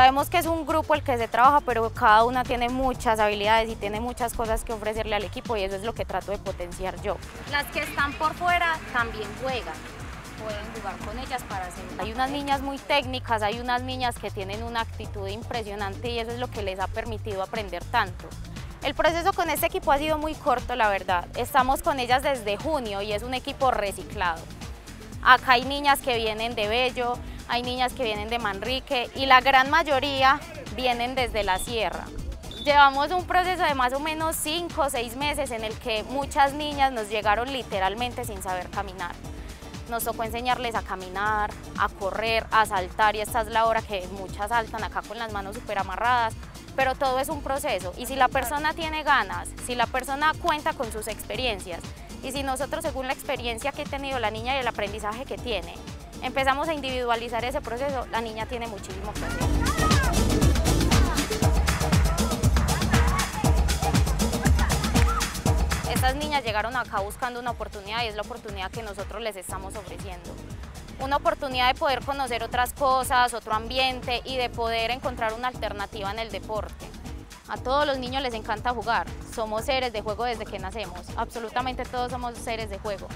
Sabemos que es un grupo el que se trabaja, pero cada una tiene muchas habilidades y tiene muchas cosas que ofrecerle al equipo y eso es lo que trato de potenciar yo. Las que están por fuera también juegan pueden jugar con ellas para hacer. Hay unas niñas muy técnicas, hay unas niñas que tienen una actitud impresionante y eso es lo que les ha permitido aprender tanto. El proceso con este equipo ha sido muy corto, la verdad. Estamos con ellas desde junio y es un equipo reciclado. Acá hay niñas que vienen de Bello, hay niñas que vienen de Manrique y la gran mayoría vienen desde la sierra. Llevamos un proceso de más o menos 5 o 6 meses en el que muchas niñas nos llegaron literalmente sin saber caminar. Nos tocó enseñarles a caminar, a correr, a saltar y esta es la hora que muchas saltan acá con las manos súper amarradas, pero todo es un proceso y si la persona tiene ganas, si la persona cuenta con sus experiencias y si nosotros según la experiencia que ha tenido la niña y el aprendizaje que tiene, empezamos a individualizar ese proceso, la niña tiene muchísimo hacer. Estas niñas llegaron acá buscando una oportunidad y es la oportunidad que nosotros les estamos ofreciendo. Una oportunidad de poder conocer otras cosas, otro ambiente y de poder encontrar una alternativa en el deporte. A todos los niños les encanta jugar, somos seres de juego desde que nacemos, absolutamente todos somos seres de juego.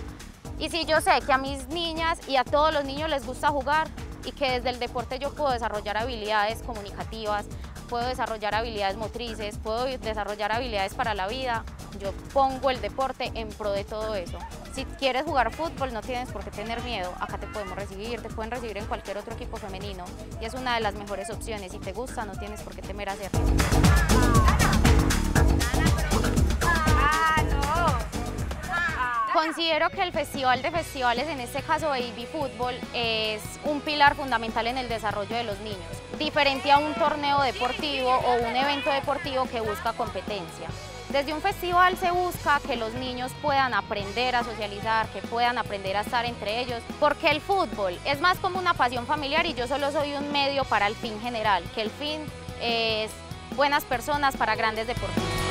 Y si yo sé que a mis niñas y a todos los niños les gusta jugar y que desde el deporte yo puedo desarrollar habilidades comunicativas, puedo desarrollar habilidades motrices, puedo desarrollar habilidades para la vida, yo pongo el deporte en pro de todo eso. Si quieres jugar fútbol no tienes por qué tener miedo, acá te podemos recibir, te pueden recibir en cualquier otro equipo femenino y es una de las mejores opciones. Si te gusta no tienes por qué temer hacerlo. Considero que el Festival de Festivales, en este caso Baby Fútbol, es un pilar fundamental en el desarrollo de los niños, diferente a un torneo deportivo o un evento deportivo que busca competencia. Desde un festival se busca que los niños puedan aprender a socializar, que puedan aprender a estar entre ellos, porque el fútbol es más como una pasión familiar y yo solo soy un medio para el fin general, que el fin es buenas personas para grandes deportistas.